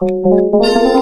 You